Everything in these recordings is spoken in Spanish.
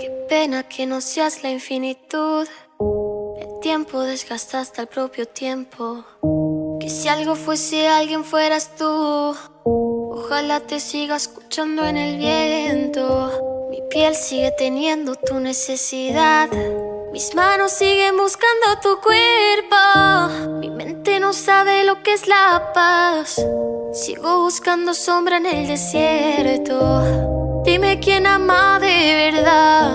Qué pena que no seas la infinitud. El tiempo desgasta hasta el propio tiempo. Que si algo fuese alguien fueras tú. Ojalá te siga escuchando en el viento. Mi piel sigue teniendo tu necesidad. Mis manos siguen buscando tu cuerpo. Mi mente no sabe lo que es la paz. Sigo buscando sombra en el desierto. Dime quién ama de verdad.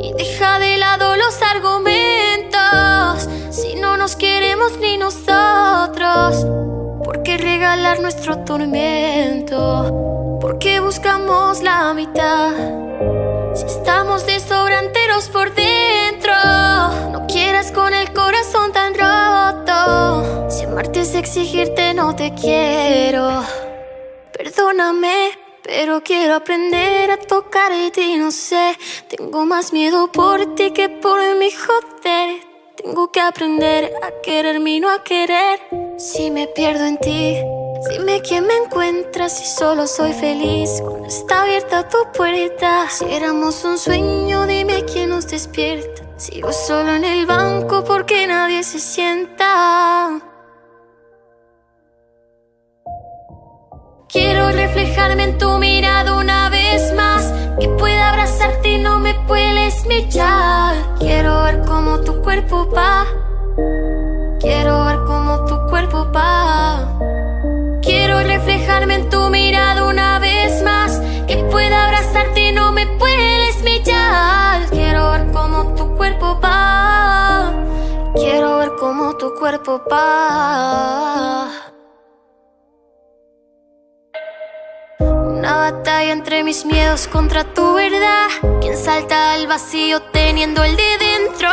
Y deja de lado los argumentos. Si no nos queremos ni nosotros. ¿Por qué regalar nuestro tormento? ¿Por qué buscamos la mitad? Si estamos de sobranteros por dentro, no quieras con el corazón tan roto. Si amarte exigirte, no te quiero. Perdóname, pero quiero aprender a tocar y no sé. Tengo más miedo por ti que por mi joder. Tengo que aprender a quererme y no a querer. Si me pierdo en ti. Dime quién me encuentras si solo soy feliz cuando está abierta tu puerta. Si éramos un sueño, dime quién nos despierta. Sigo solo en el banco porque nadie se sienta. Quiero reflejarme en tu mirada una vez más. Que pueda abrazarte y no me puedes mirar. Quiero ver cómo tu cuerpo va. Quiero ver cómo tu cuerpo va. Quiero reflejarme en tu mirada una vez más. Que pueda abrazarte y no me puedes mirar. Quiero ver cómo tu cuerpo va. Quiero ver cómo tu cuerpo va. Una batalla entre mis miedos contra tu verdad. Quien salta al vacío teniendo el de dentro.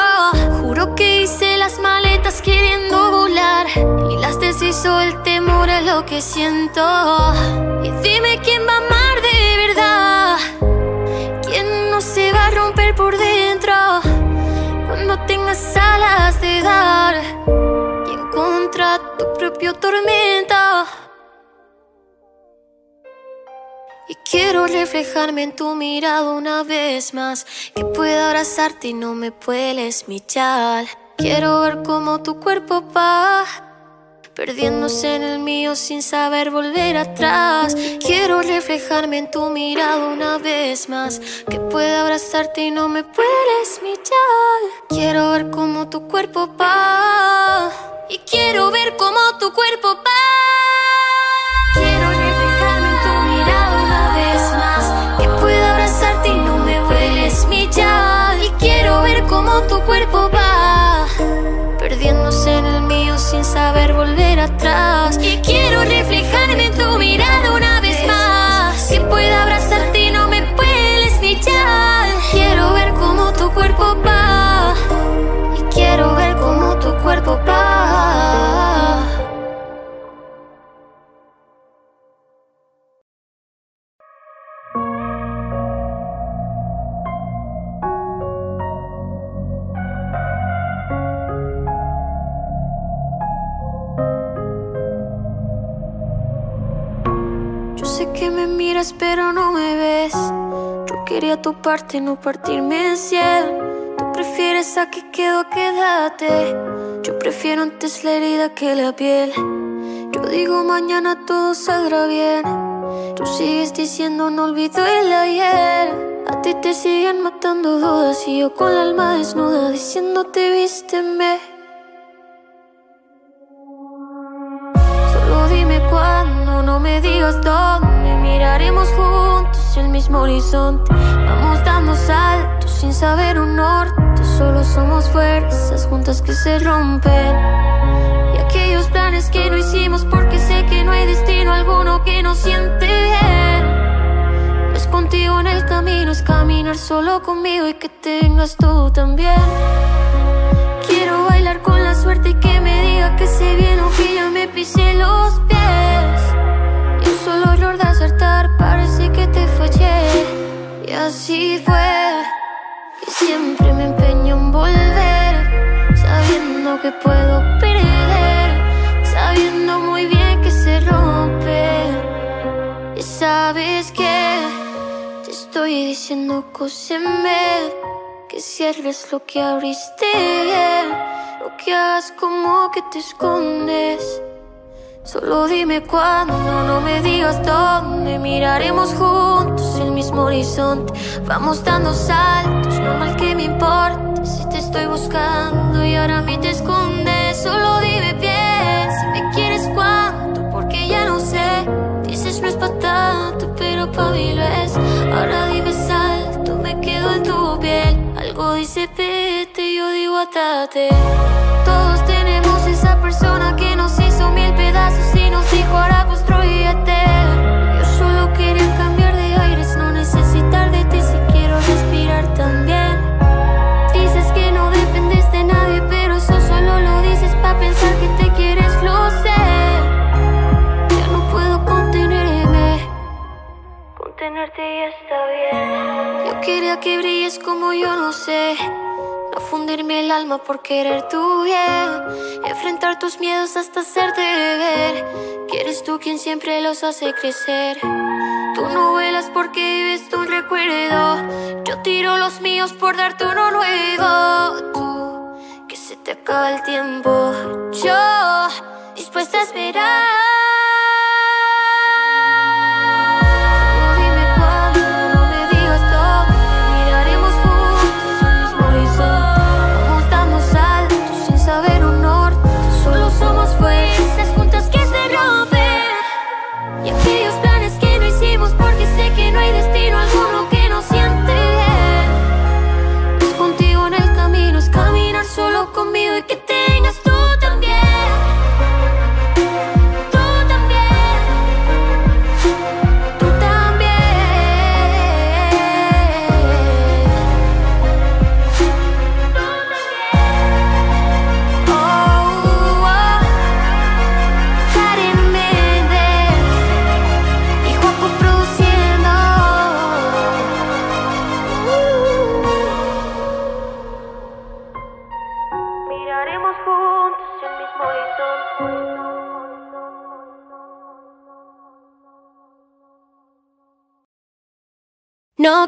Juro que hice las maletas queriendo volar. Y las deshizo el temor a lo que siento. Y dime quién va a amar de verdad. Quién no se va a romper por dentro. Cuando tengas alas de dar. Y en contra tu propio tormento. Y quiero reflejarme en tu mirada una vez más. Que pueda abrazarte y no me puedes mirar. Quiero ver cómo tu cuerpo va. Perdiéndose en el mío sin saber volver atrás. Quiero reflejarme en tu mirada una vez más. Que pueda abrazarte y no me puedes mirar. Quiero ver cómo tu cuerpo va. Y quiero ver cómo tu cuerpo va. Cuerpo va. Perdiéndose en el mío sin saber volver atrás. Y quiero reflejarme que me miras pero no me ves. Yo quería tu parte, no partirme en cien. Tú prefieres a que quedo, quédate. Yo prefiero antes la herida que la piel. Yo digo mañana todo saldrá bien. Tú sigues diciendo no olvido el ayer. A ti te siguen matando dudas y yo con el alma desnuda diciéndote vísteme. Me digas dónde. Miraremos juntos el mismo horizonte. Vamos dando saltos sin saber un norte. Solo somos fuerzas juntas que se rompen. Y aquellos planes que no hicimos porque sé que no hay destino alguno que nos siente bien. Es contigo en el camino, es caminar solo conmigo y que tengas tú también. Quiero bailar con la suerte y que me diga que se viene o que ya me pisé los pies. Y un solo error de acertar parece que te fallé. Y así fue. Y siempre me empeño en volver, sabiendo que puedo perder, sabiendo muy bien que se rompe. Y sabes que te estoy diciendo cóseme que cierres lo que abriste, lo que hagas como que te escondes. Solo dime cuándo, no me digas dónde. Miraremos juntos el mismo horizonte. Vamos dando saltos, no mal que me importe. Si te estoy buscando y ahora me te escondes. Solo dime bien si me quieres cuánto, porque ya no sé. Dices no es para tanto, pero para mí lo es. Ahora dime salto, me quedo en tu piel. Algo dice vete, yo digo atate. Todos tenemos esa persona que nos pedazos y nos dijo ahora construyete. Yo solo quería cambiar de aires, no necesitar de ti si quiero respirar también. Dices que no dependes de nadie, pero eso solo lo dices para pensar que te quieres, lo sé. Ya no puedo contenerme, contenerte ya está bien. Yo quería que brilles como yo no sé. No fundirme el alma por querer tu bien. Enfrentar tus miedos hasta hacerte ver. Que eres tú quien siempre los hace crecer. Tú no vuelas porque vives tu recuerdo. Yo tiro los míos por darte uno nuevo. Tú, que se te acaba el tiempo. Yo, dispuesta a esperar.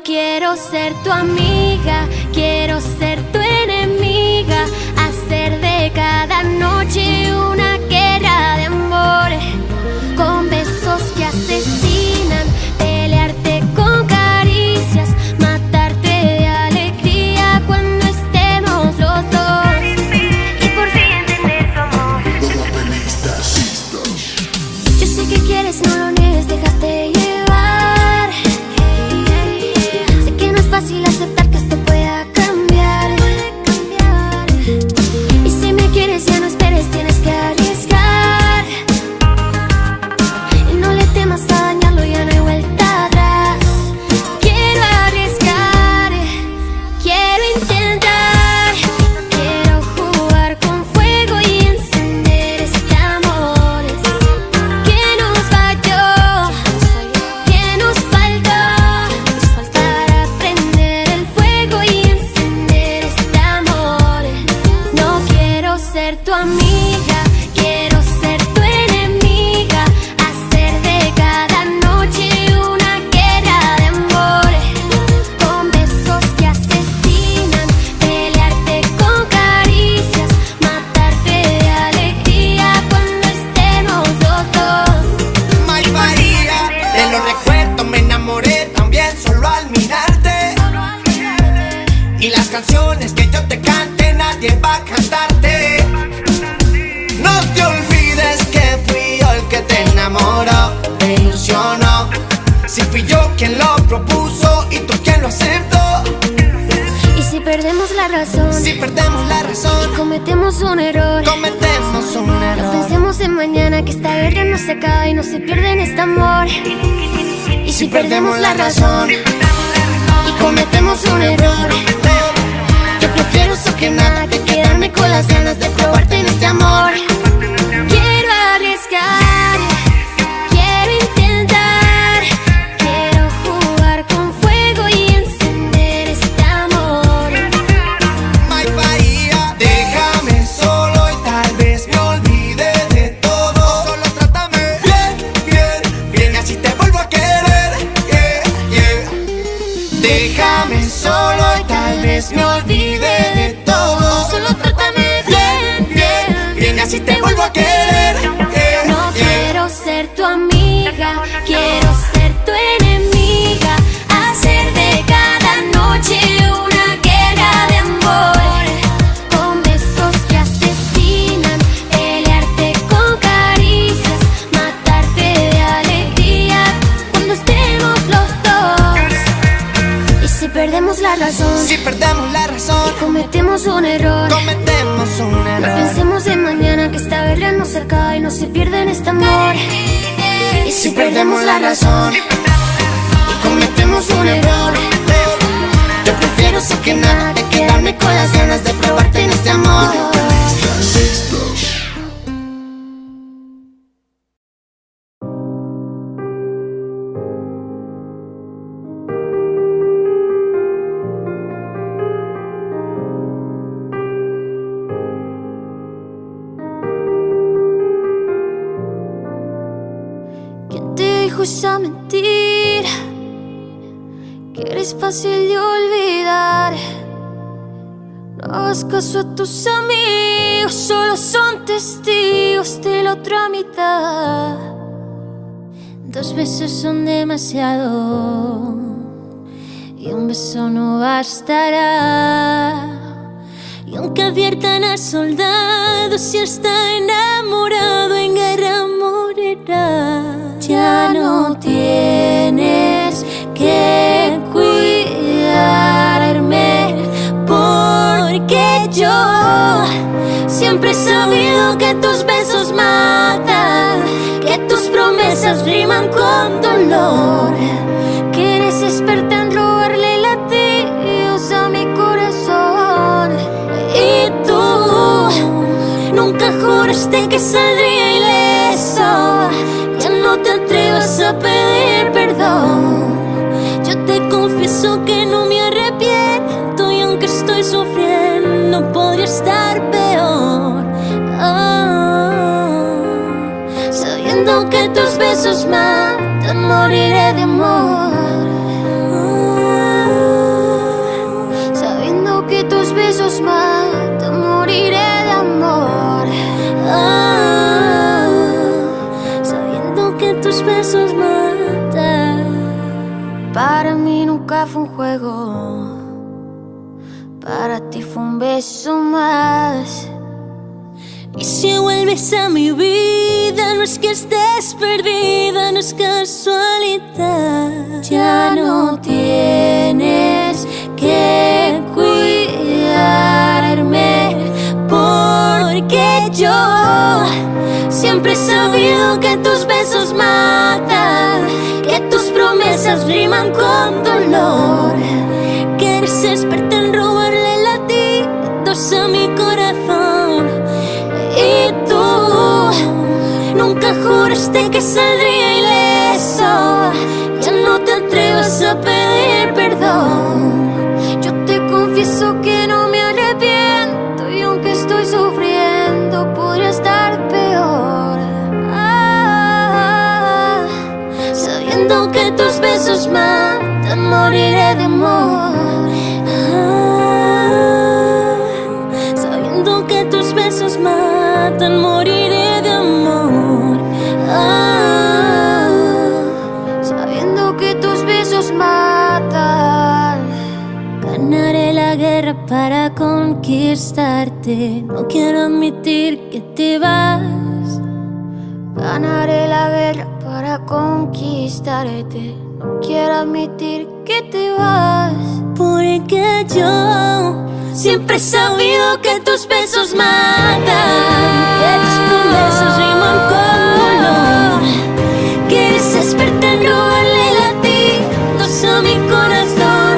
Quiero ser tu amiga, quiero ser tu enemiga. Hacer de cada noche una guerra de amor. Con besos que asesinan, pelearte con caricias, matarte de alegría cuando estemos los dos. Y por fin entender tu amor. Yo sé que quieres, no lo perdemos soldado si está enamorado en guerra morirá. Ya no tienes que cuidarme porque yo siempre he sabido que tus besos matan, que tus promesas riman con dolor, juraste que saldría ileso. Ya no te atrevas a pedir perdón. Yo te confieso que no me arrepiento y aunque estoy sufriendo podría estar peor. Ah, sabiendo que tus besos matan, moriré de amor. Ah, sabiendo que tus besos matan, moriré de amor. Sabiendo que tus besos matan. Para mí nunca fue un juego. Para ti fue un beso más. Y si vuelves a mi vida, no es que estés perdida, no es casualidad. Ya no tienes que cuidarme, porque yo siempre he sabido que tus besos matan, que tus promesas riman con dolor, que eres experta en robarle latidos a mi corazón. Y tú nunca juraste que saldría ileso. Ya no te atrevas a pedir perdón. Yo te confieso que sabiendo que tus besos matan, moriré de amor. Ah, sabiendo que tus besos matan, moriré de amor. Ah, sabiendo que tus besos matan. Ganaré la guerra para conquistarte. No quiero admitir admitir que te vas. Porque yo siempre he sabido que tus besos matan. Que tus promesas riman con dolor. Que en robarle latidos a mi corazón.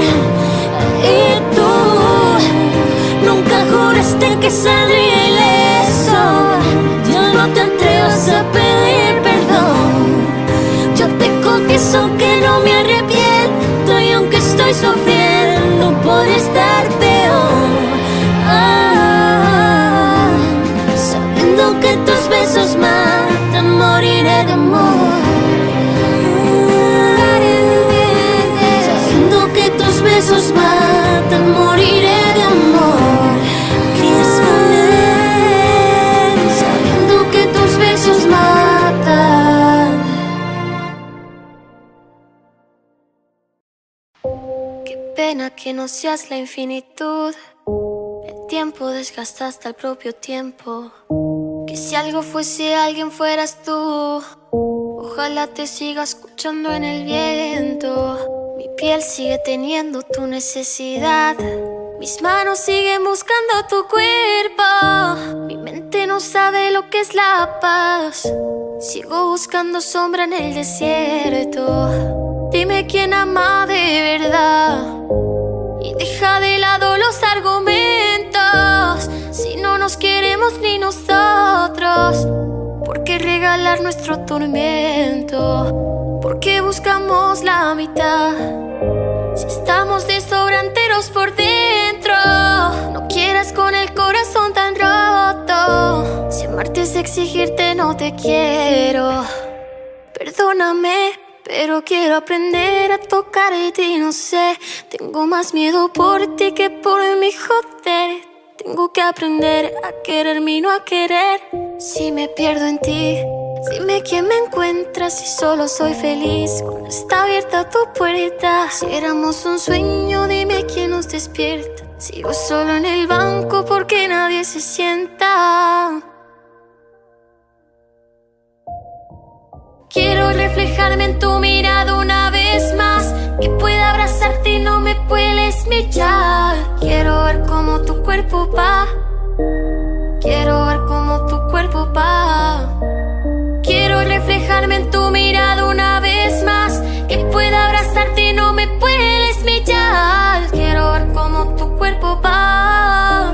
Y tú nunca juraste que saldría ileso. Ya no te atrevas a pedir perdón. Yo te confieso que que no seas la infinitud. El tiempo desgasta hasta el propio tiempo. Que si algo fuese alguien fueras tú. Ojalá te siga escuchando en el viento. Mi piel sigue teniendo tu necesidad. Mis manos siguen buscando tu cuerpo. Mi mente no sabe lo que es la paz. Sigo buscando sombra en el desierto. Dime quién ama de verdad. Nuestro tormento? ¿Por qué buscamos la mitad? Si estamos de sobranteros por dentro, no quieras con el corazón tan roto. Si amarte es exigirte, no te quiero. Perdóname, pero quiero aprender a tocar y ti, no sé. Tengo más miedo por ti que por mi joder. Tengo que aprender a quererme y no a querer. Si me pierdo en ti, dime quién me encuentras si solo soy feliz cuando está abierta tu puerta. Si éramos un sueño, dime quién nos despierta. Sigo solo en el banco porque nadie se sienta. Quiero reflejarme en tu mirada una vez más. Que pueda abrazarte y no me puedes mirar. Quiero ver cómo tu cuerpo va. Quiero ver cómo tu cuerpo va. Quiero reflejarme en tu mirada una vez más. Que pueda abrazarte y no me puedes mirar. Quiero ver cómo tu cuerpo va.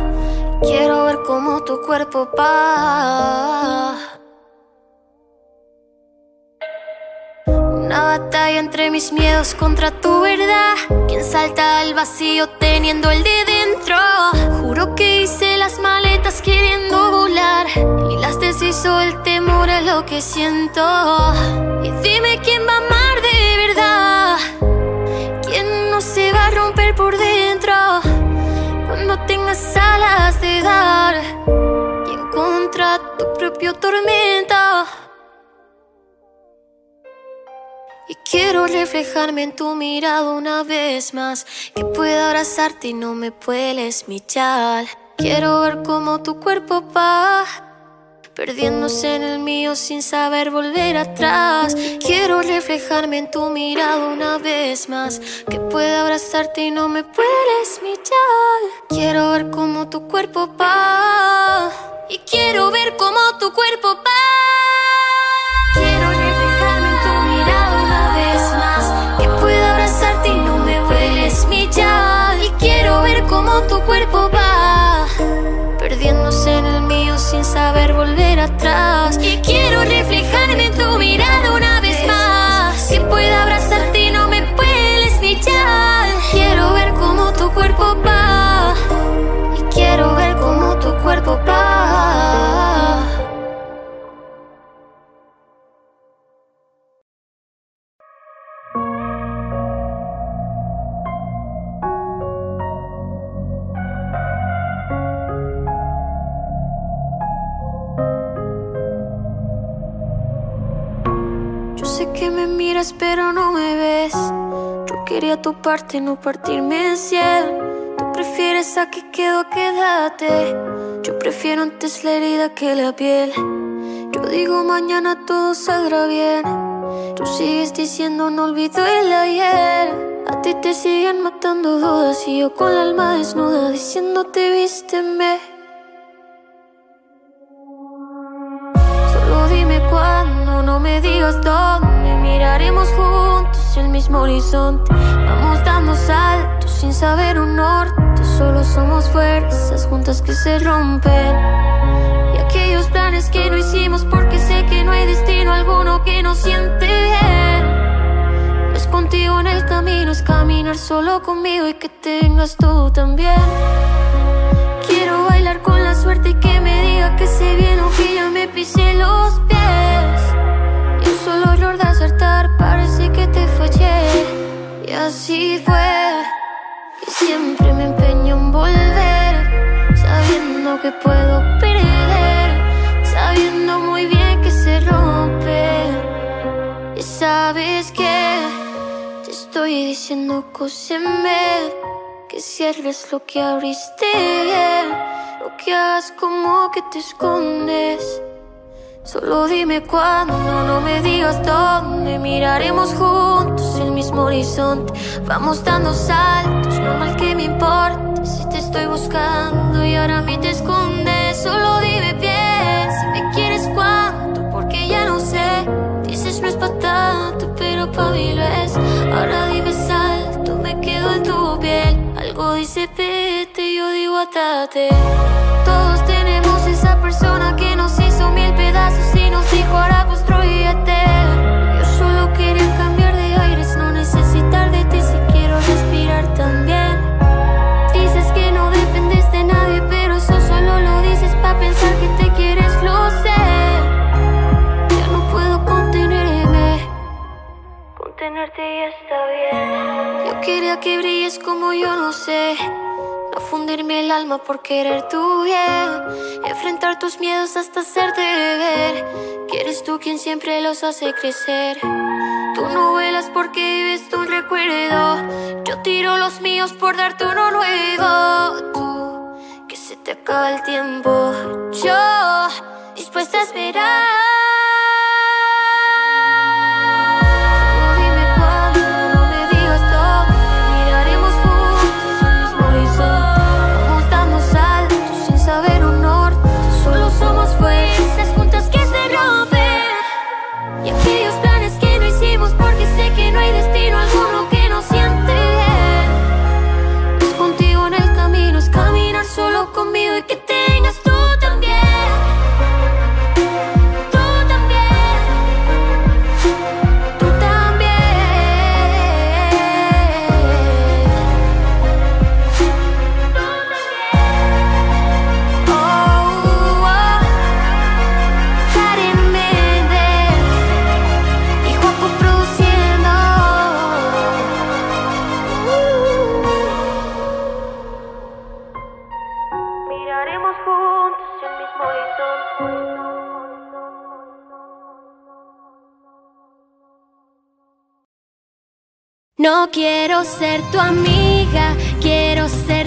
Quiero ver cómo tu cuerpo va. Una batalla entre mis miedos contra tu verdad. Quien salta al vacío teniendo el de dentro. Juro que hice las maletas queriendo volar. Y las deshizo el temor a lo que siento. Y dime quién va a amar de verdad. ¿Quién no se va a romper por dentro? Cuando tengas alas de dar. Y en contra tu propio tormento. Y quiero reflejarme en tu mirada una vez más. Que pueda abrazarte y no me puedes mirar. Quiero ver cómo tu cuerpo va. Perdiéndose en el mío sin saber volver atrás. Quiero reflejarme en tu mirada una vez más. Que pueda abrazarte y no me puedes mirar. Quiero ver cómo tu cuerpo va. Y quiero ver cómo tu cuerpo va. Tu cuerpo va. Perdiéndose en el mío sin saber volver atrás. Y quiero reflejarme en tu mirada una vez más. Que pueda abrazarte y no me puedes mirar. Quiero ver cómo tu cuerpo va. Y quiero ver cómo tu cuerpo va. Que me miras pero no me ves. Yo quería tu parte, no partirme en cien. Tú prefieres a que quedo, quédate. Yo prefiero antes la herida que la piel. Yo digo mañana todo saldrá bien. Tú sigues diciendo no olvido el ayer. A ti te siguen matando dudas y yo con el alma desnuda diciéndote vísteme. No me digas dónde. Miraremos juntos el mismo horizonte. Vamos dando saltos sin saber un norte. Solo somos fuerzas juntas que se rompen. Y aquellos planes que no hicimos porque sé que no hay destino alguno que nos siente bien. Es contigo en el camino, es caminar solo conmigo y que tengas tú también. Quiero bailar con la suerte y que me diga que se viene o que ya me pisé los pies. Un solo error de acertar parece que te fallé. Y así fue. Y siempre me empeño en volver, sabiendo que puedo perder, sabiendo muy bien que se rompe. Y sabes que te estoy diciendo cosas en vez que cierres lo que abriste, lo que hagas como que te escondes. Solo dime cuándo, no me digas dónde. Miraremos juntos el mismo horizonte. Vamos dando saltos, no mal que me importe Si te estoy buscando y ahora me te escondes. Solo dime bien, si me quieres cuánto Porque ya no sé, dices no es Pero para mí lo es Ahora dime salto, me quedo en tu piel. Algo dice vete, yo digo atate Todos tenemos pedazos y nos dijo ahora construyete. Yo solo quería cambiar de aires, no necesitar de ti si quiero respirar también. Dices que no dependes de nadie, pero eso solo lo dices para pensar que te quieres, lo sé. Ya no puedo contenerme, contenerte ya está bien. Yo quería que brilles como yo no sé. No fundirme el alma por querer tu bien. Enfrentar tus miedos hasta hacerte ver. Que eres tú quien siempre los hace crecer. Tú no vuelas porque vives tu recuerdo. Yo tiro los míos por darte uno nuevo. Tú, que se te acaba el tiempo. Yo, dispuesta a esperar. Quiero ser tu amiga, quiero ser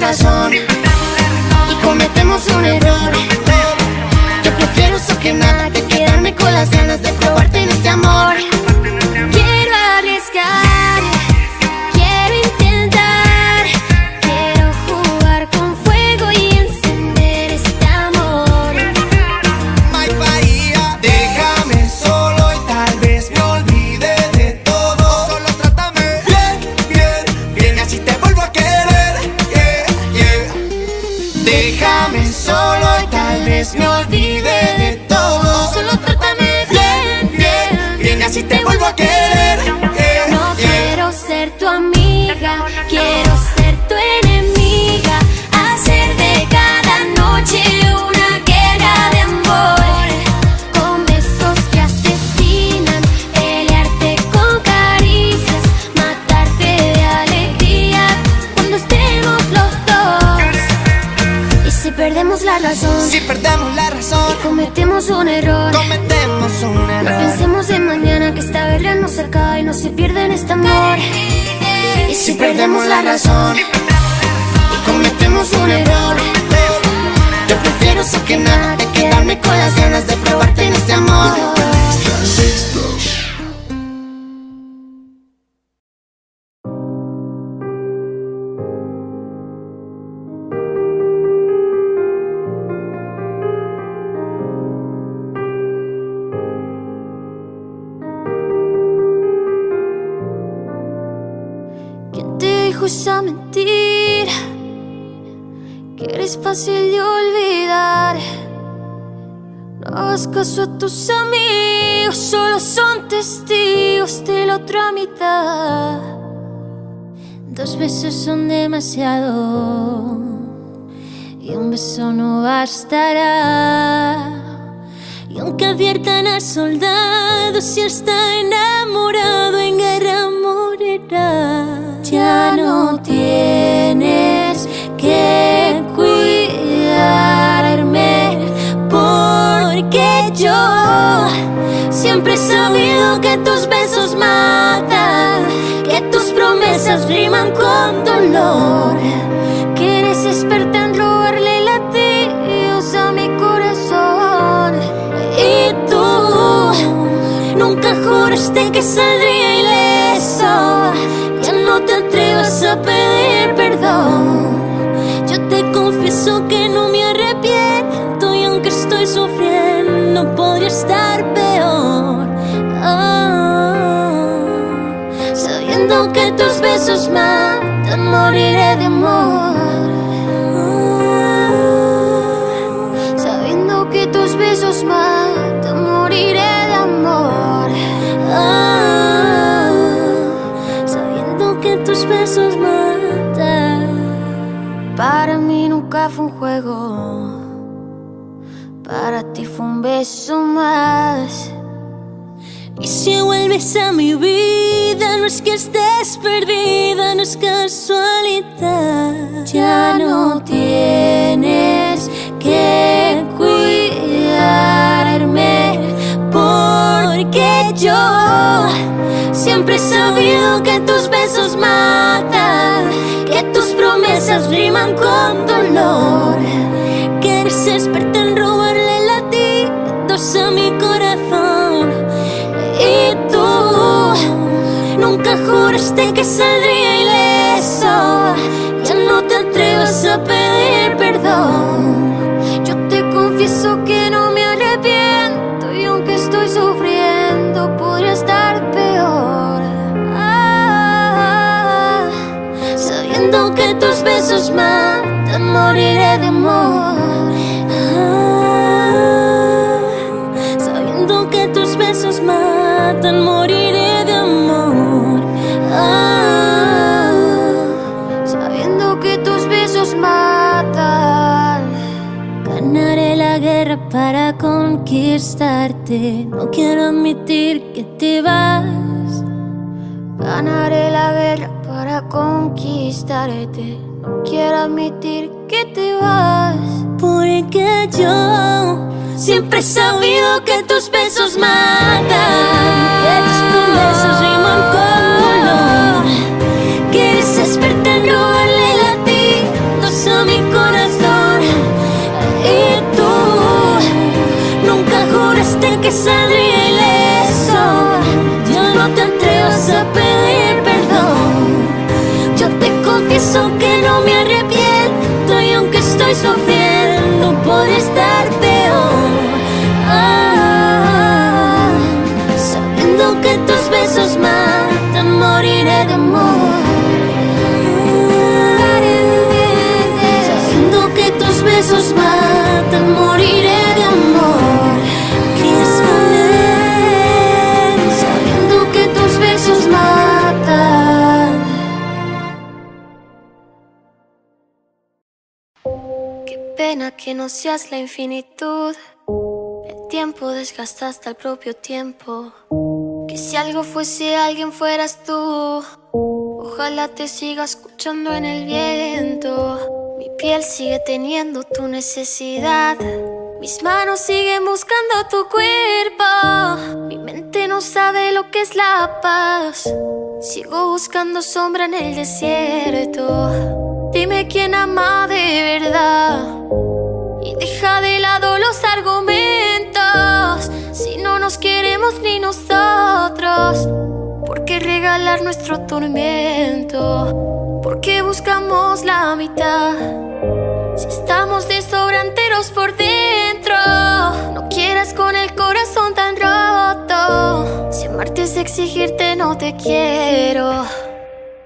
y cometemos un error, Si perdemos la razón, cometemos un error. cometemos un No error. pensemos en mañana que esta guerra nos cerca y no se pierde en este amor. Y Si perdemos la razón y cometemos un error, yo prefiero eso que nada de quedarme con las ganas de probarte en este amor. Son testigos de la otra mitad. Dos besos son demasiado y un beso no bastará. Y aunque adviertan al soldado si está enamorado en guerra morirá. Ya no tienes que cuidarme porque yo siempre he sabido que tus besos matan, que tus promesas riman con dolor, que eres experta en robarle latidos a mi corazón. Y tú nunca juraste que saldría ileso. Ya no te atrevas a pedir perdón. Yo te confieso que no me arrepiento y aunque estoy sufriendo podría estar que tus besos matan, moriré de amor. Sabiendo que tus besos matan, moriré de amor. Sabiendo que tus besos matan. Para mí nunca fue un juego. Para ti fue un beso más. Y si vuelves a mi vida, no es que estés perdida, no es casualidad. Ya no tienes que cuidarme, porque yo siempre he sabido que tus besos matan, que tus promesas riman con dolor, que eres experta nunca juraste que saldría ileso. Ya no te atrevas a pedir perdón. Yo te confieso que no me arrepiento. Y aunque estoy sufriendo, podría estar peor. Ah, sabiendo que tus besos matan, moriré de amor. Ah, sabiendo que tus besos matan, moriré para conquistarte. No quiero admitir que te vas. Ganaré la guerra para conquistarte. No quiero admitir que te vas. Porque yo siempre he sabido que tus besos matan. Que tus promesas riman con dolor. Que eres que saldría ileso. Ya no te atrevas a pedir perdón. Yo te confieso que no me arrepiento y aunque estoy sufriendo podría estar peor. Ah, sabiendo que tus besos matan, moriré de amor. Sabiendo que tus besos matan, que no seas la infinitud. El tiempo desgasta hasta el propio tiempo. Que si algo fuese alguien fueras tú. Ojalá te siga escuchando en el viento. Mi piel sigue teniendo tu necesidad. Mis manos siguen buscando tu cuerpo. Mi mente no sabe lo que es la paz. Sigo buscando sombra en el desierto. Dime quién ama de verdad. Y deja de lado los argumentos. Si no nos queremos ni nosotros. ¿Por qué regalar nuestro tormento? ¿Por qué buscamos la mitad? Si estamos de sobranteros por dentro, no quieras con el corazón tan roto. Si amarte exigirte, no te quiero.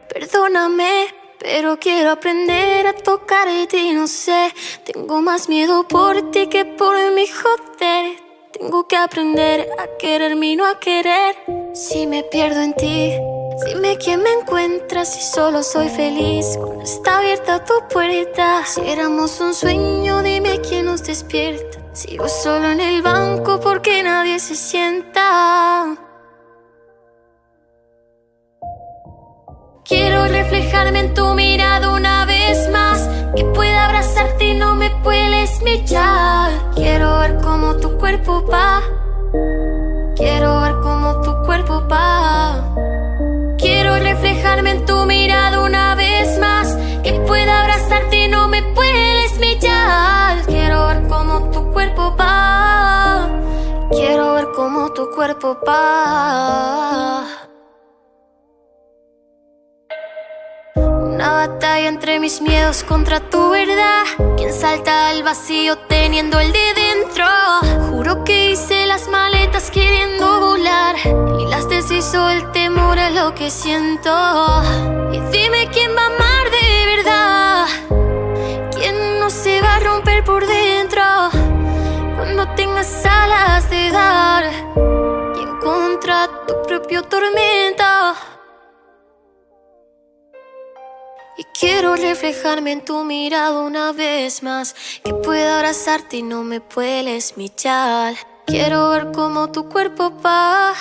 Perdóname, pero quiero aprender a tocar de ti, no sé. Tengo más miedo por ti que por mi joder. Tengo que aprender a quererme y no a querer. Si me pierdo en ti. Dime quién me encuentras si solo soy feliz cuando está abierta tu puerta. Si éramos un sueño, dime quién nos despierta. Sigo solo en el banco porque nadie se sienta. Quiero reflejarme en tu mirada una vez más. Que pueda abrazarte y no me puedes mirar. Quiero ver cómo tu cuerpo va. Quiero ver cómo tu cuerpo va. Quiero reflejarme en tu mirada una vez más. Que pueda abrazarte y no me puedes mirar. Quiero ver cómo tu cuerpo va. Quiero ver cómo tu cuerpo va. Una batalla entre mis miedos contra tu verdad. Quien salta al vacío teniendo el de dentro. Juro que hice las maletas queriendo volar. Y las deshizo el temor a lo que siento. Y dime quién va a amar de verdad. Quién no se va a romper por dentro. Cuando tengas alas de dar. Y en contra tu propio tormento. Y quiero reflejarme en tu mirada una vez más. Que pueda abrazarte y no me puedes mirar. Quiero ver cómo tu cuerpo va.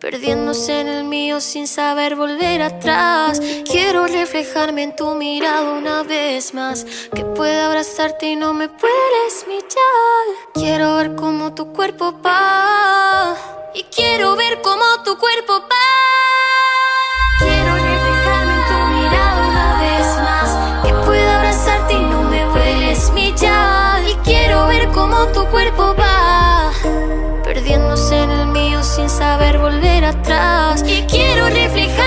Perdiéndose en el mío sin saber volver atrás. Quiero reflejarme en tu mirada una vez más. Que pueda abrazarte y no me puedes mirar. Quiero ver cómo tu cuerpo va. Y quiero ver cómo tu cuerpo va. Tu cuerpo va. Perdiéndose en el mío sin saber volver atrás. Y quiero reflejarme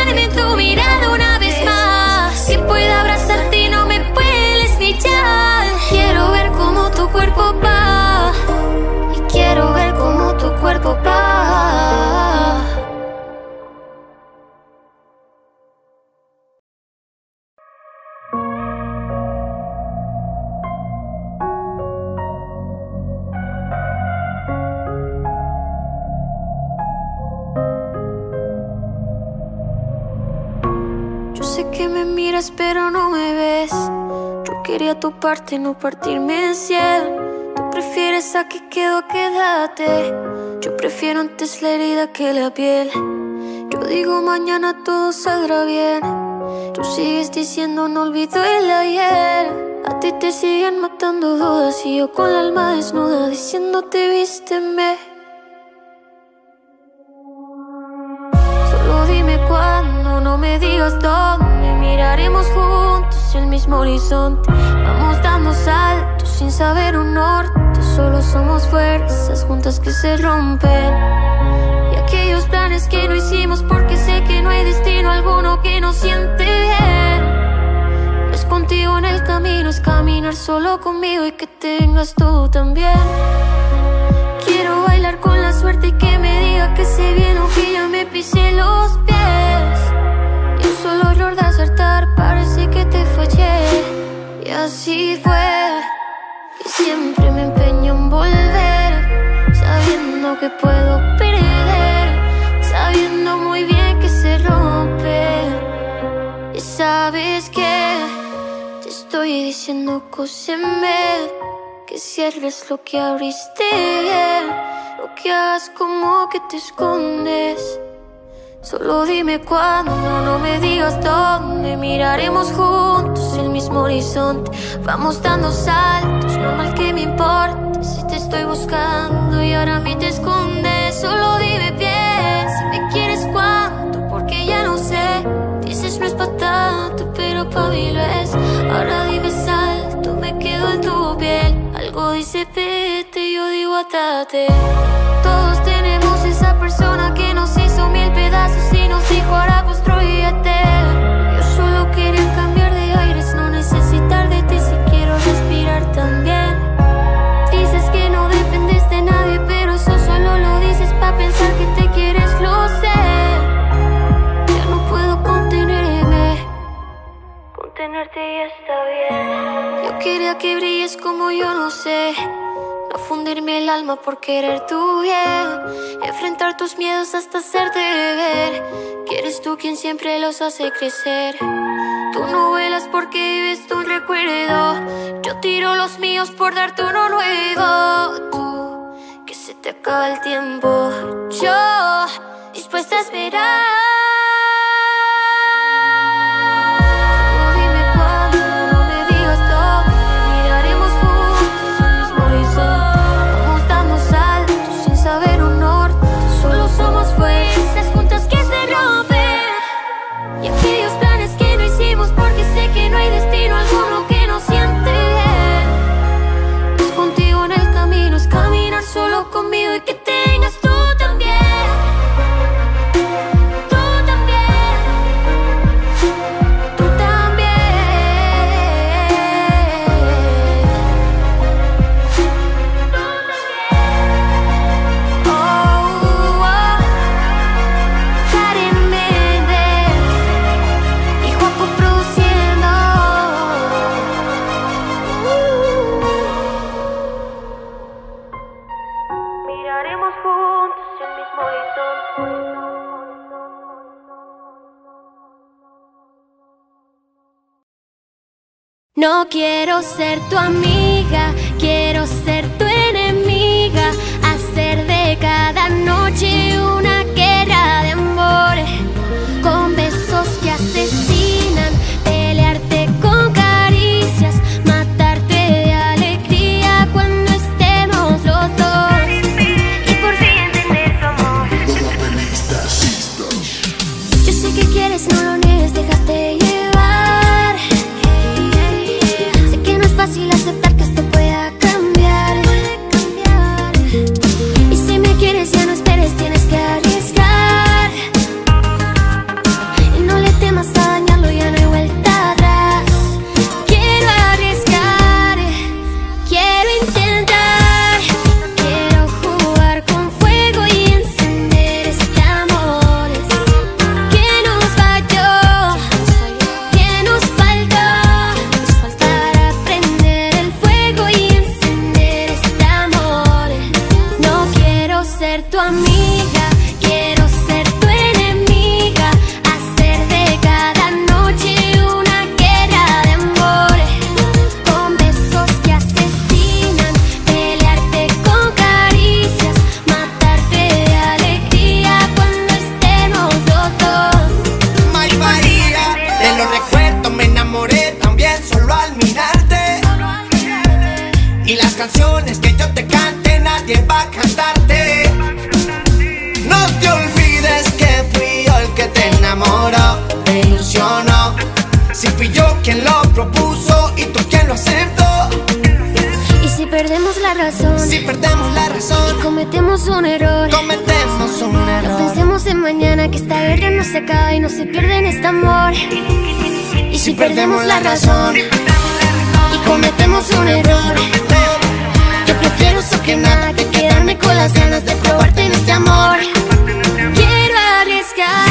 tu parte, no partirme en cien. Tú prefieres a que quedo, quédate. Yo prefiero antes la herida que la piel. Yo digo mañana todo saldrá bien. Tú sigues diciendo no olvido el ayer. A ti te siguen matando dudas y yo con el alma desnuda diciéndote vísteme. No me digas dónde. Miraremos juntos el mismo horizonte. Vamos dando saltos sin saber un norte. Solo somos fuerzas juntas que se rompen. Y aquellos planes que no hicimos porque sé que no hay destino alguno que nos siente bien. Es contigo en el camino, es caminar solo conmigo y que tengas tú también. Quiero bailar con la suerte y que me diga que se viene o que ya me pisé los pies. Un solo error de acertar parece que te fallé. Y así fue. Y siempre me empeño en volver, sabiendo que puedo perder, sabiendo muy bien que se rompe. Y sabes que te estoy diciendo cosas que cierres lo que abriste. No que hagas como que te escondes. Solo dime cuándo, no me digas dónde. Miraremos juntos el mismo horizonte. Vamos dando saltos, no mal que me importe. Si te estoy buscando y ahora me te escondes. Solo dime bien si me quieres cuánto, porque ya no sé. Dices no es para tanto, pero para mí lo es. Ahora dime salto, me quedo en tu piel. Algo dice vete, yo digo atate. Todos tenemos esa persona que nos pedazos y nos dijo ahora construyete. Yo solo quería cambiar de aires, no necesitar de ti si quiero respirar también. Dices que no dependes de nadie, pero eso solo lo dices para pensar que te quieres, lo sé. Ya no puedo contenerme, contenerte ya está bien. Yo quería que brilles como yo no sé. No fundirme el alma por querer tu bien. Enfrentar tus miedos hasta hacerte ver. Que eres tú quien siempre los hace crecer. Tú no vuelas porque vives tu recuerdo. Yo tiro los míos por darte uno nuevo. Tú, que se te acaba el tiempo. Yo, dispuesta a esperar. No quiero ser tu amiga, quiero ser canciones que yo te cante nadie va a cantarte. No te olvides que fui yo el que te enamoró, te ilusionó. Si fui yo quien lo propuso y tú quien lo aceptó. Y si perdemos la razón, Si perdemos la razón, cometemos un error. cometemos un No error. pensemos en mañana que esta guerra no se acaba y no se pierde en este amor. Y si perdemos la razón y cometemos un error, eso que nada que quedarme con las ganas de probarte en este amor. Quiero arriesgar,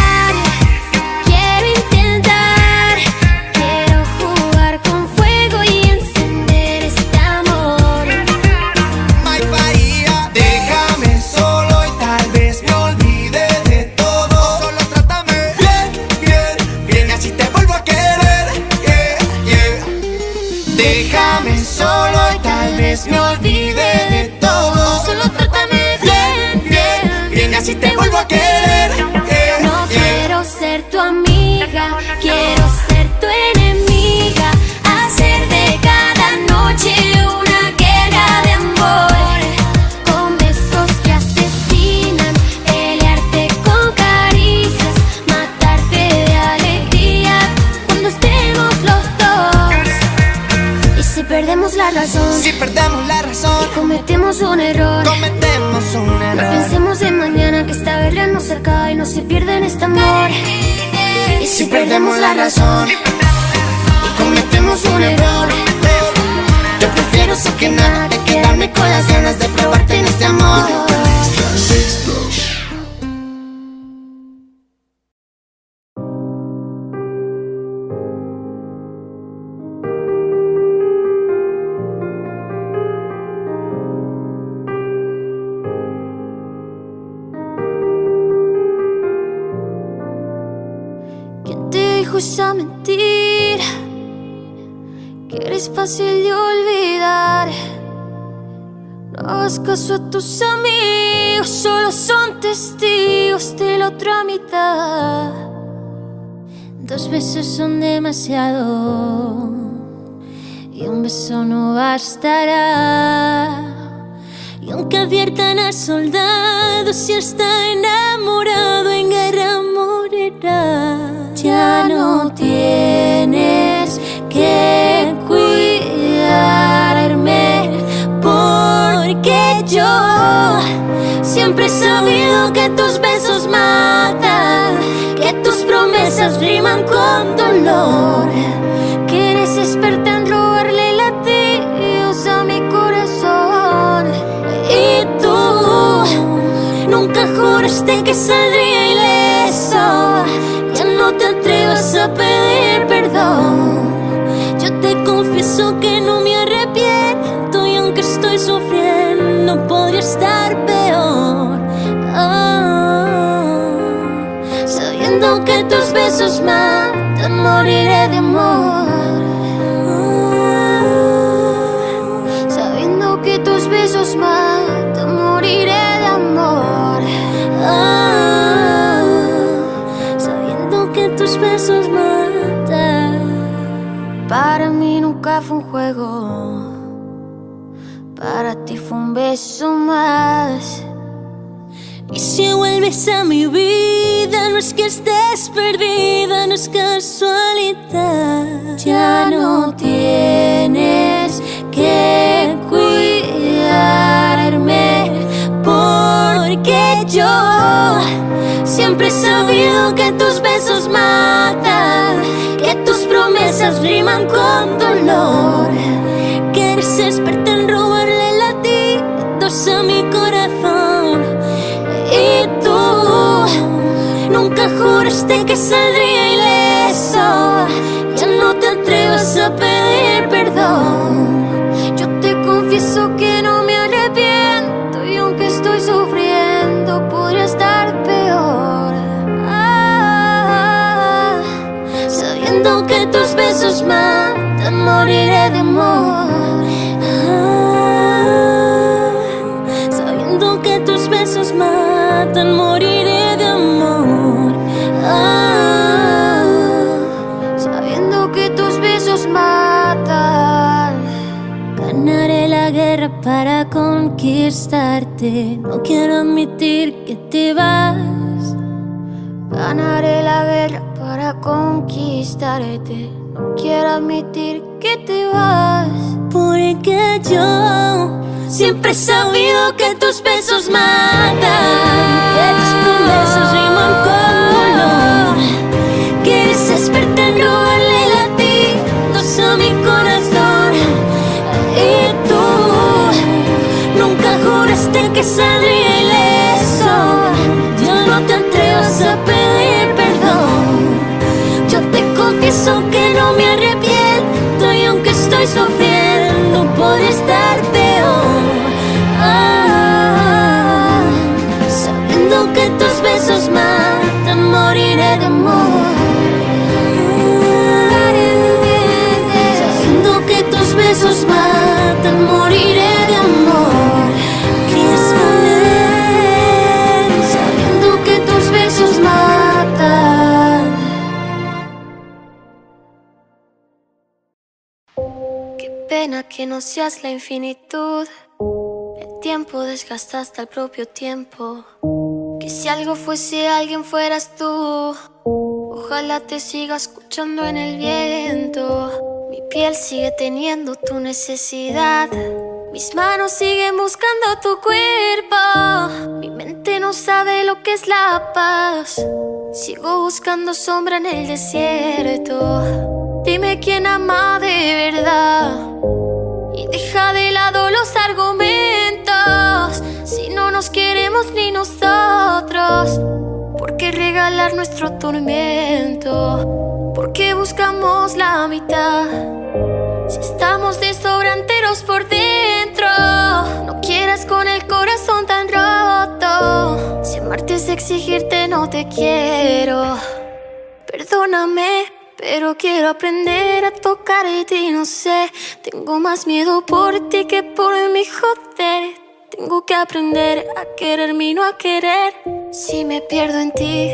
cometemos un error. Un error. No pensemos en mañana que esta guerra nos acaba y no se pierde en este amor. Y si perdemos la razón y cometemos un error, yo prefiero eso que nada de quedarme con las ganas de probarte en este amor. Eres fácil de olvidar. No hagas caso a tus amigos, solo son testigos de la otra mitad. Dos besos son demasiado y un beso no bastará. Y aunque adviertan al soldado si está enamorado en guerra siempre he sabido que tus besos matan, que tus promesas riman con dolor, que eres experta en robarle latidos a mi corazón. Y tú nunca juraste que saldría ileso. No te atrevas a pedir perdón. Yo te confieso que no me besos matan, moriré de amor. Sabiendo que tus besos matan, moriré de amor. Ah, tus besos matan. Para mí nunca fue un juego, para ti fue un beso más. Y si vuelves a mi vida, no es que estés perdida, no es casualidad. Ya no tienes que cuidarme, porque yo Siempre he sabido que tus besos matan, que tus promesas riman con dolor, que eres experta juraste que saldría ileso, ya no te atrevas a pedir perdón. Yo te confieso que no me arrepiento y aunque estoy sufriendo podría estar peor. Sabiendo que tus besos matan, moriré de amor. Conquistarte. No quiero admitir que te vas. Ganaré la guerra para conquistarte. No quiero admitir que te vas. Porque yo siempre he sabido que tus besos matan. Que tus promesas riman con dolor. Que eres experta que saldría que no seas la infinitud. El tiempo desgasta hasta el propio tiempo. Que si algo fuese alguien fueras tú. Ojalá te siga escuchando en el viento. Mi piel sigue teniendo tu necesidad. Mis manos siguen buscando tu cuerpo. Mi mente no sabe lo que es la paz. Sigo buscando sombra en el desierto. Dime quién ama de verdad. Y deja de lado los argumentos. Si no nos queremos ni nosotros. ¿Por qué regalar nuestro tormento? ¿Por qué buscamos la mitad? Si estamos de sobranteros por dentro. No quieras con el corazón tan roto. Si amarte es exigirte, no te quiero. Perdóname, pero quiero aprender a tocar de ti, no sé. Tengo más miedo por ti que por mi joder. Tengo que aprender a quererme y no a querer. Si me pierdo en ti,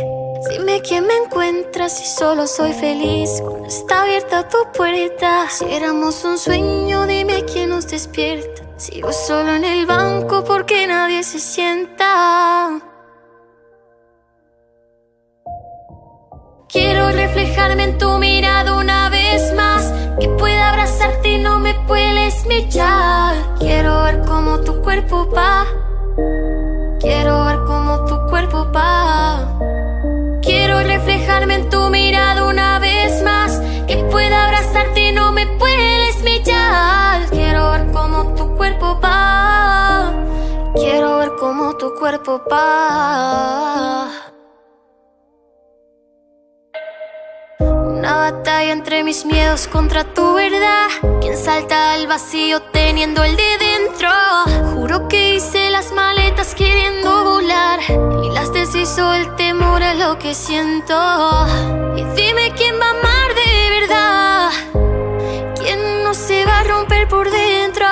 dime quién me encuentras si solo soy feliz cuando está abierta tu puerta. Si éramos un sueño, dime quién nos despierta. Sigo solo en el banco porque nadie se sienta. Quiero reflejarme en tu mirada una vez más. Que pueda abrazarte y no me puedes mirar. Quiero ver cómo tu cuerpo va. Quiero ver cómo tu cuerpo va. Quiero reflejarme en tu mirada una vez más. Que pueda abrazarte y no me puedes mirar. Quiero ver cómo tu cuerpo va. Quiero ver cómo tu cuerpo va. Una batalla entre mis miedos contra tu verdad. Quien salta al vacío teniendo el de dentro. Juro que hice las maletas queriendo volar. Y las deshizo el temor a lo que siento. Y dime quién va a amar de verdad. ¿Quién no se va a romper por dentro?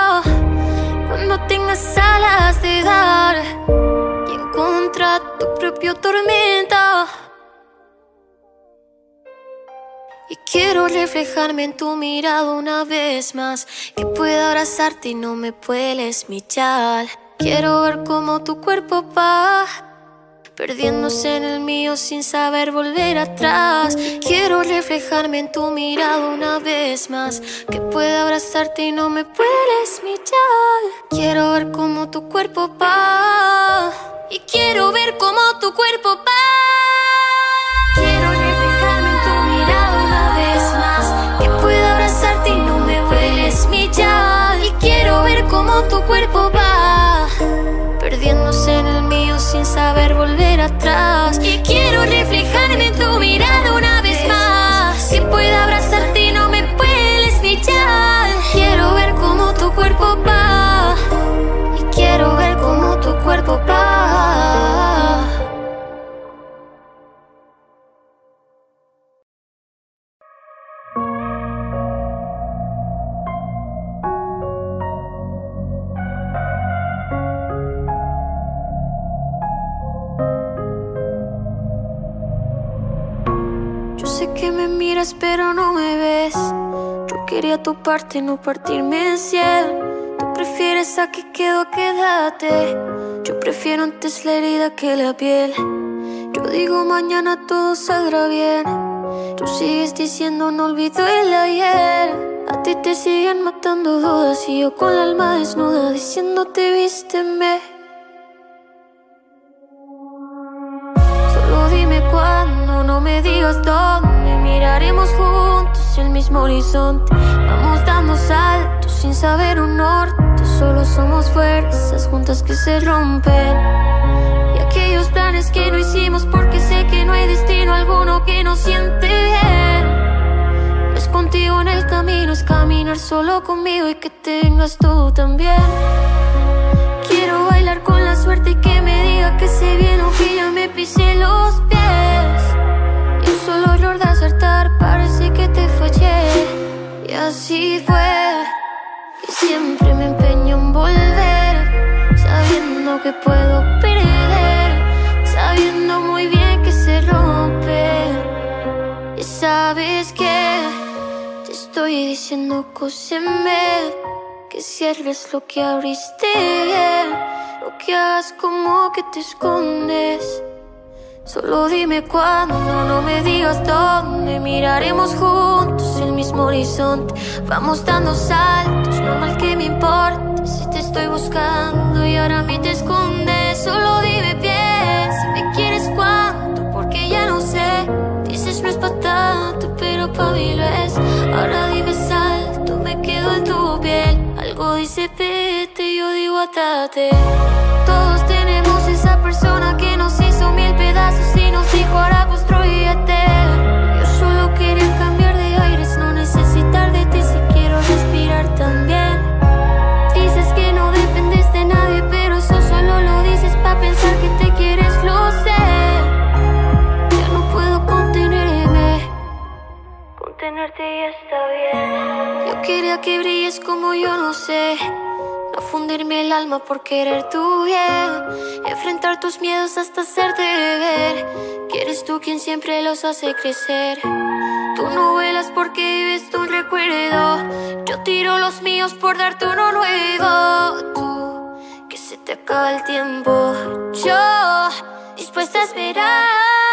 Cuando tengas alas de dar. Y en contra tu propio tormento. Y quiero reflejarme en tu mirada una vez más. Que pueda abrazarte y no me puedes mirar. Quiero ver cómo tu cuerpo va. Perdiéndose en el mío sin saber volver atrás. Quiero reflejarme en tu mirada una vez más. Que pueda abrazarte y no me puedes mirar. Quiero ver cómo tu cuerpo va. Y quiero ver cómo tu cuerpo va. Tu cuerpo va. Perdiéndose en el mío sin saber volver atrás. Que me miras pero no me ves. Yo quería tu parte, no partirme en cien. Tú prefieres a que quedo, quédate. Yo prefiero antes la herida que la piel. Yo digo mañana todo saldrá bien. Tú sigues diciendo no olvido el ayer. A ti te siguen matando dudas y yo con el alma desnuda diciéndote vísteme. Solo dime cuándo, no me digas dónde. Miraremos juntos el mismo horizonte. Vamos dando saltos sin saber un norte. Solo somos fuerzas juntas que se rompen. Y aquellos planes que no hicimos porque sé que no hay destino alguno que nos siente bien. Es contigo en el camino, es caminar solo conmigo y que tengas tú también. Quiero bailar con la suerte y que me diga que se viene o que ya me pisé los pies. Parece que te fallé. Y así fue. Y siempre me empeño en volver, sabiendo que puedo perder, sabiendo muy bien que se rompe. Y sabes que te estoy diciendo cóseme, que cierres lo que abriste lo que hagas como que te escondes. Solo dime cuándo, no me digas dónde. Miraremos juntos el mismo horizonte. Vamos dando saltos, no mal que me importe. Si te estoy buscando y ahora a mí te escondes, solo dime bien si me quieres cuánto, porque ya no sé. Dices no es pa' pero pa' mí lo es. Ahora dime salto, me quedo en tu piel. Algo dice vete, yo digo atate. Todos tenemos esa persona que pedazos y nos dijo ahora construyete. Yo solo quería cambiar de aires, no necesitar de ti si quiero respirar también. Dices que no dependes de nadie, pero eso solo lo dices para pensar que te quieres, lo sé. Ya no puedo contenerme, contenerte ya está bien. Yo quería que brilles como yo no sé. No fundirme el alma por querer tu bien. Enfrentar tus miedos hasta hacerte ver. Que eres tú quien siempre los hace crecer. Tú no vuelas porque vives tu recuerdo. Yo tiro los míos por darte uno nuevo. Tú, que se te acaba el tiempo. Yo, dispuesta a esperar.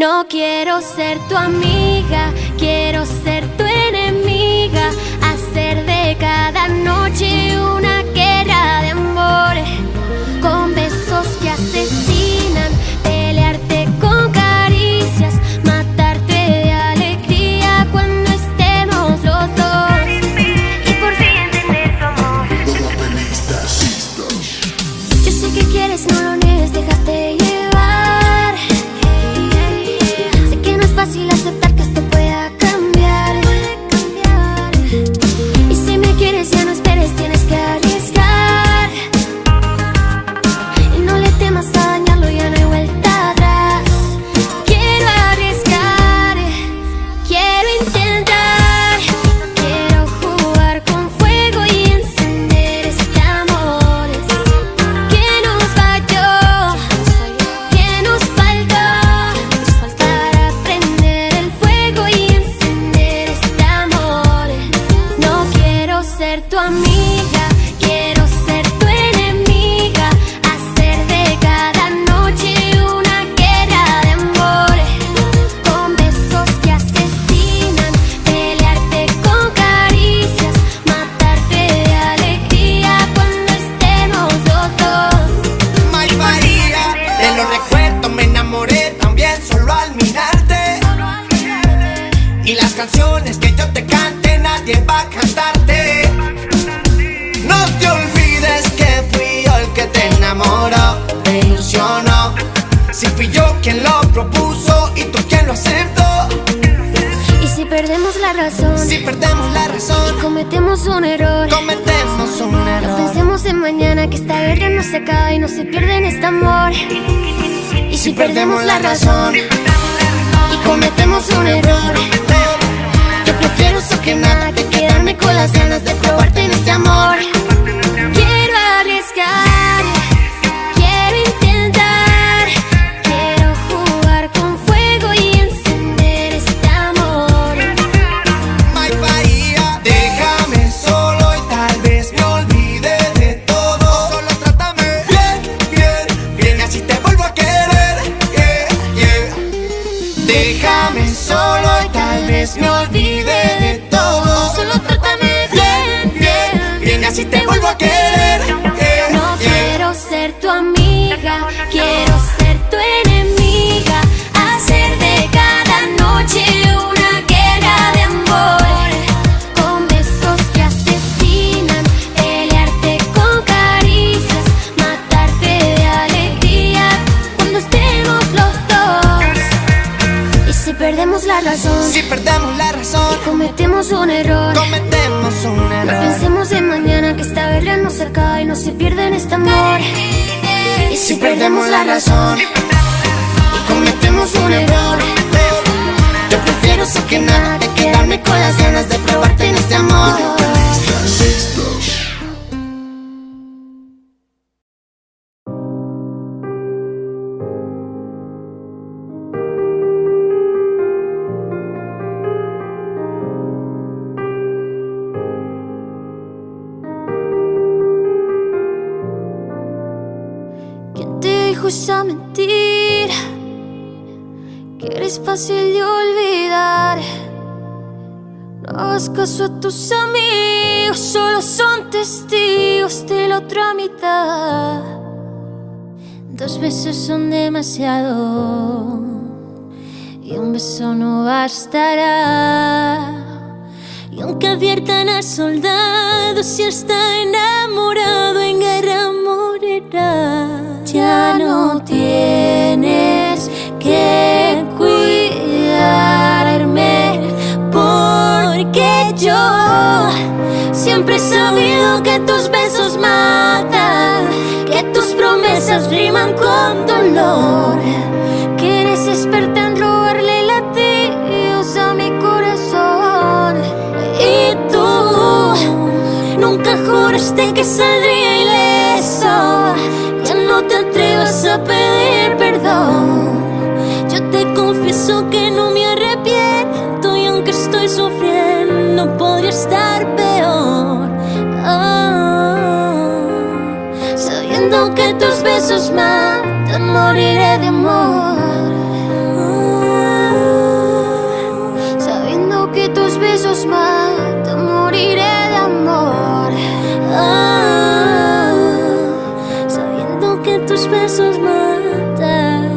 No quiero ser tu amiga, quiero ser cometemos un error. cometemos un No pensemos en mañana que esta guerra no se acaba y no se pierde en este amor. Y si perdemos la razón y cometemos un error, yo prefiero eso que nada que quedarme con las ganas de probarte en este amor. Perdemos la razón, cometemos un error. cometemos un No error. pensemos en mañana que esta guerra no se acaba y no se pierde en este amor. Y Si perdemos la razón y cometemos un error, yo prefiero eso que nada que quedarme con las ganas de probarte en este amor. Eres fácil de olvidar. No hagas caso a tus amigos, solo son testigos de la otra mitad. Dos besos son demasiado y un beso no bastará. Y aunque adviertan al soldado si está enamorado en guerra morirá. Ya no tienes que yo siempre he sabido que tus besos matan, que tus promesas riman con dolor, que eres experta en robarle latidos a mi corazón. Y tú nunca juraste que saldría ileso. Ya no te atrevas a pedir perdón. Yo te confieso que sufriendo podría estar peor. Ah, sabiendo que tus besos matan, moriré de amor. Ah, sabiendo que tus besos matan, moriré de amor. Ah, sabiendo que tus besos matan.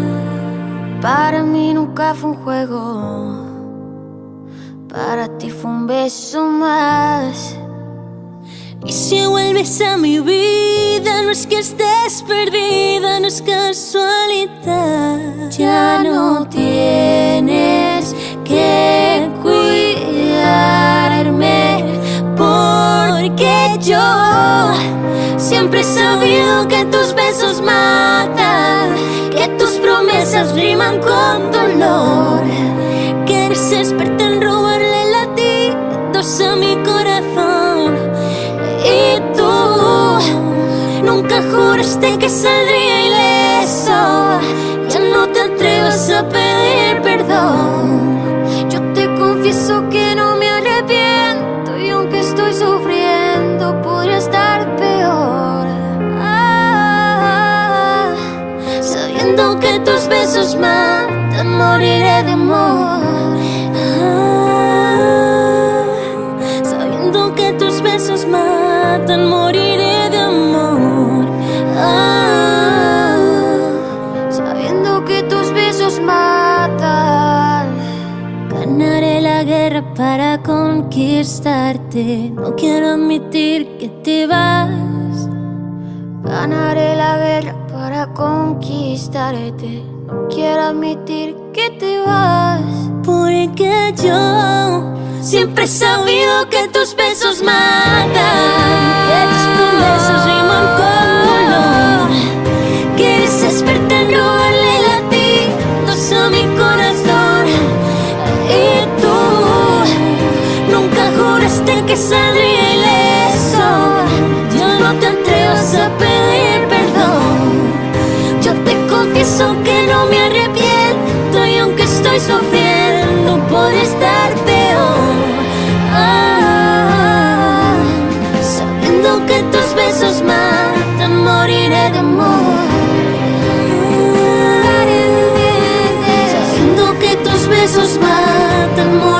Para mí nunca fue un juego. Para ti fue un beso más. Y si vuelves a mi vida, no es que estés perdida, no es casualidad. Ya no tienes que cuidarme, porque yo siempre he sabido que tus besos matan, que tus promesas riman con dolor, que eres experta en latidos a mi corazón. Y tú nunca juraste que saldría ileso. Ya no te atrevas a pedir perdón. Yo te confieso que no me arrepiento y aunque estoy sufriendo podría estar peor. Ah, sabiendo que tus besos matan, moriré de amor. Matan, moriré de amor. Ah, sabiendo que tus besos matan, ganaré la guerra para conquistarte. No quiero admitir que te vas. Ganaré la guerra para conquistarte. No quiero admitir que te vas. Porque yo siempre he sabido tus besos matan. Que tus promesas riman con dolor. Que desesperarte en robarle latidos a mi corazón. Y tú nunca juraste que saldría ileso. Ya no te atrevas a pedir perdón. Yo te confieso que no me arrepiento y aunque estoy sufriendo besos matan,